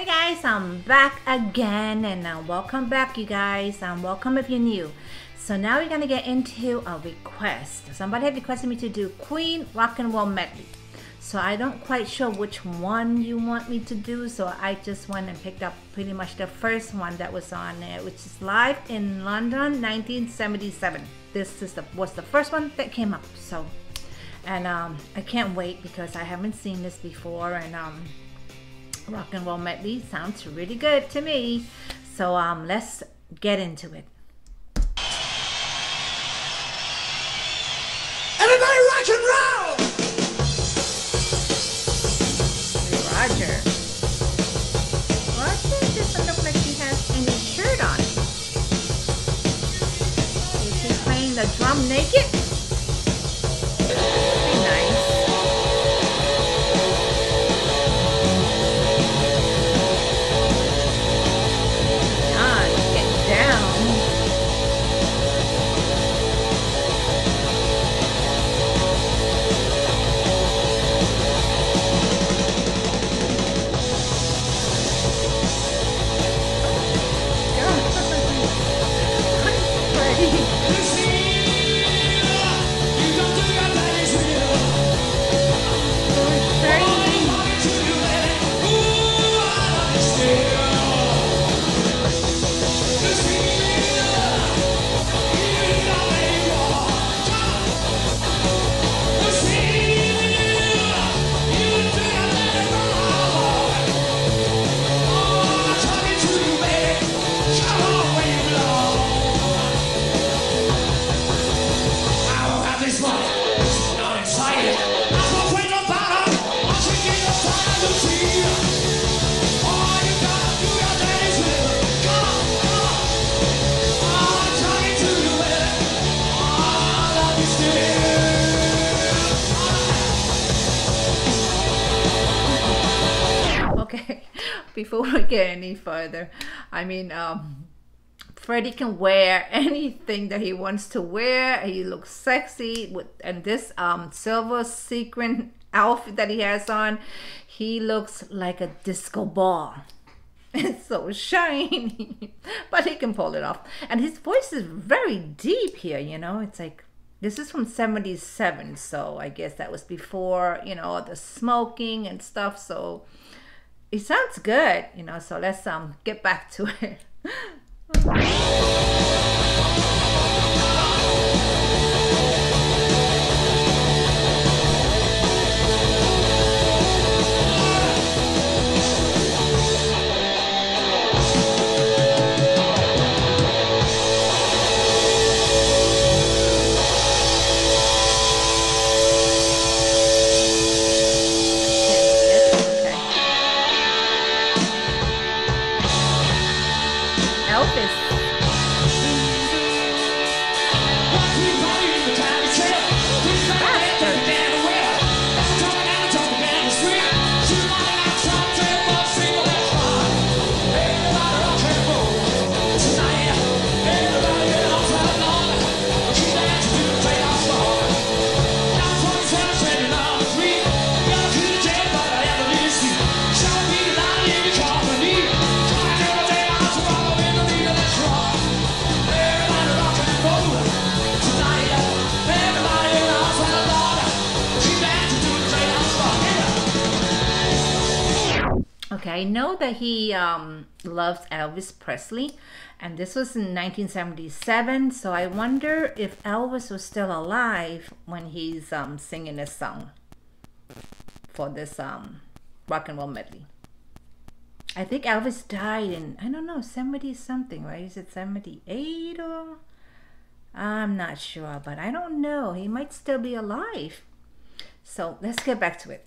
Hi guys, I'm back again and uh, welcome back you guys. Um, welcome if you're new. So now we're gonna get into a request. Somebody had requested me to do Queen Rock and Roll Medley. So I don't quite sure which one you want me to do. So I just went and picked up pretty much the first one that was on there, which is live in London, 1977. This is the was the first one that came up. So and um, I can't wait because I haven't seen this before and um, rock and roll medley sounds really good to me. So um, let's get into it. Everybody rock and roll! Roger. Roger doesn't look like he has any shirt on. Is he playing the drum naked before we get any further, I mean, um, Freddie can wear anything that he wants to wear. He looks sexy with and this um silver sequin outfit that he has on, he looks like a disco ball. It's so shiny, but he can pull it off. And his voice is very deep here, you know. It's like this is from 77, so I guess that was before, you know, the smoking and stuff. So it sounds good, you know. So let's um get back to it. I know that he um, loves Elvis Presley, and this was in 1977. So I wonder if Elvis was still alive when he's um, singing this song for this um, rock and roll medley. I think Elvis died in I don't know 70 something, right? Is it 78 or I'm not sure, but I don't know. He might still be alive. So let's get back to it.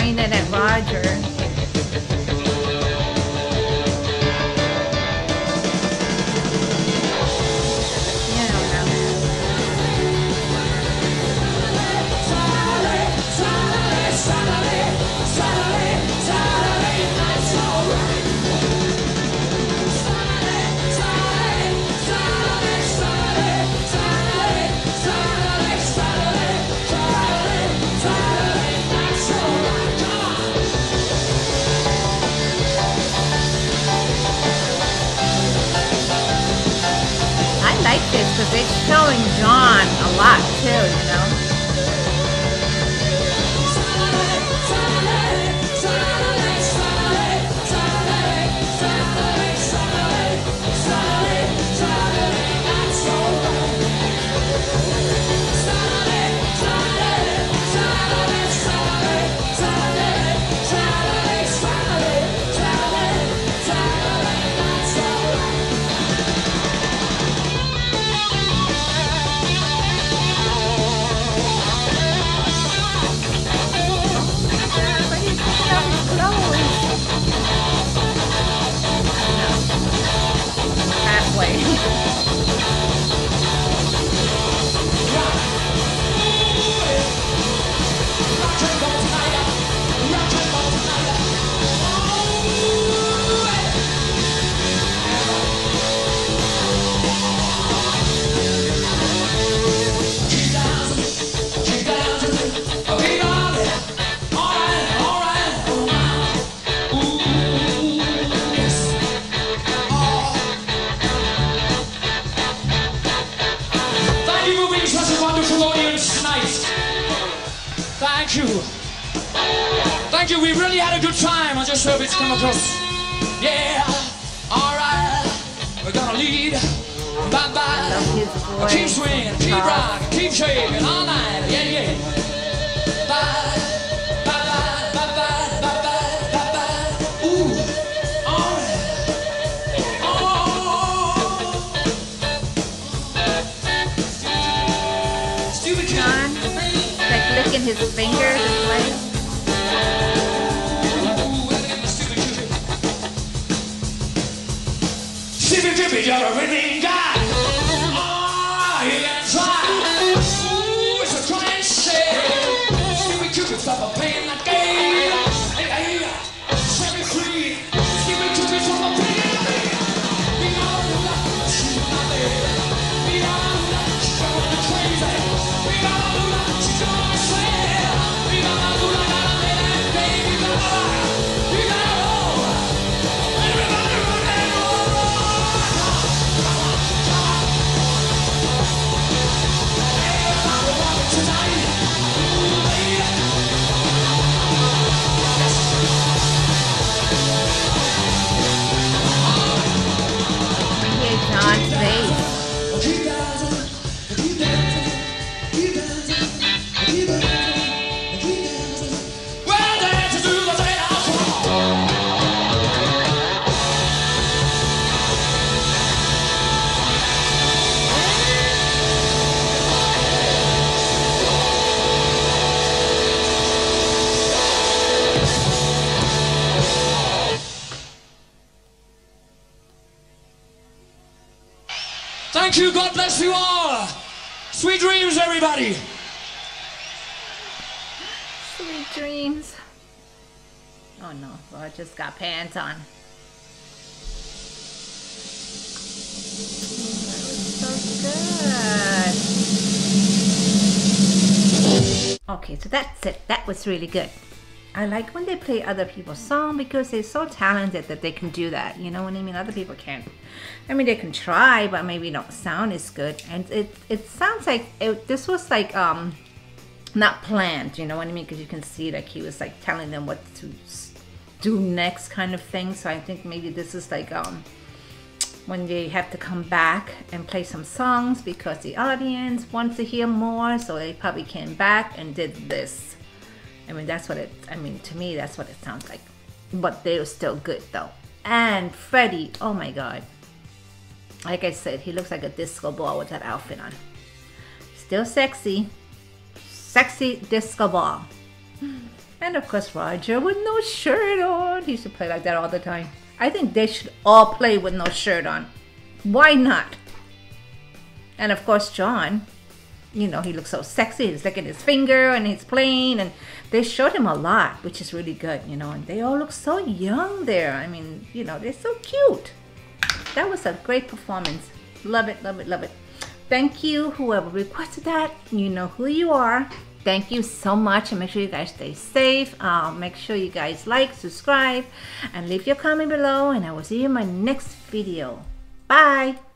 pointed at Roger. Thank you. Thank you. We really had a good time. I just hope it's come across. Yeah. All right. We're gonna lead. Bye bye. Keep swinging. Keep rocking. Keep shaking all night. Yeah, yeah. in his fingers and legs. Jimmy, Jimmy, you're a winning guy. They you. God bless you all. Sweet dreams, everybody. Sweet dreams. Oh no, well, I just got pants on. That was so good. Okay, so that's it. That was really good. I like when they play other people's song because they're so talented that they can do that. You know what I mean? Other people can't. I mean, they can try, but maybe not sound as good. And it it sounds like it, this was like um not planned. You know what I mean? Because you can see like he was like telling them what to do next, kind of thing. So I think maybe this is like um when they have to come back and play some songs because the audience wants to hear more. So they probably came back and did this. I mean, that's what it, I mean, to me, that's what it sounds like. But they were still good though. And Freddie, oh my God. Like I said, he looks like a disco ball with that outfit on. Still sexy. Sexy disco ball. And of course, Roger with no shirt on. He should play like that all the time. I think they should all play with no shirt on. Why not? And of course, John, you know, he looks so sexy. He's licking his finger and he's playing, and they showed him a lot, which is really good, you know. And they all look so young there. I mean, you know, they're so cute. That was a great performance. Love it, love it, love it. Thank you, whoever requested that. You know who you are. Thank you so much, and make sure you guys stay safe. Uh, make sure you guys like, subscribe, and leave your comment below. And I will see you in my next video. Bye.